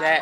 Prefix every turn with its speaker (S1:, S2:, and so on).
S1: Trẻ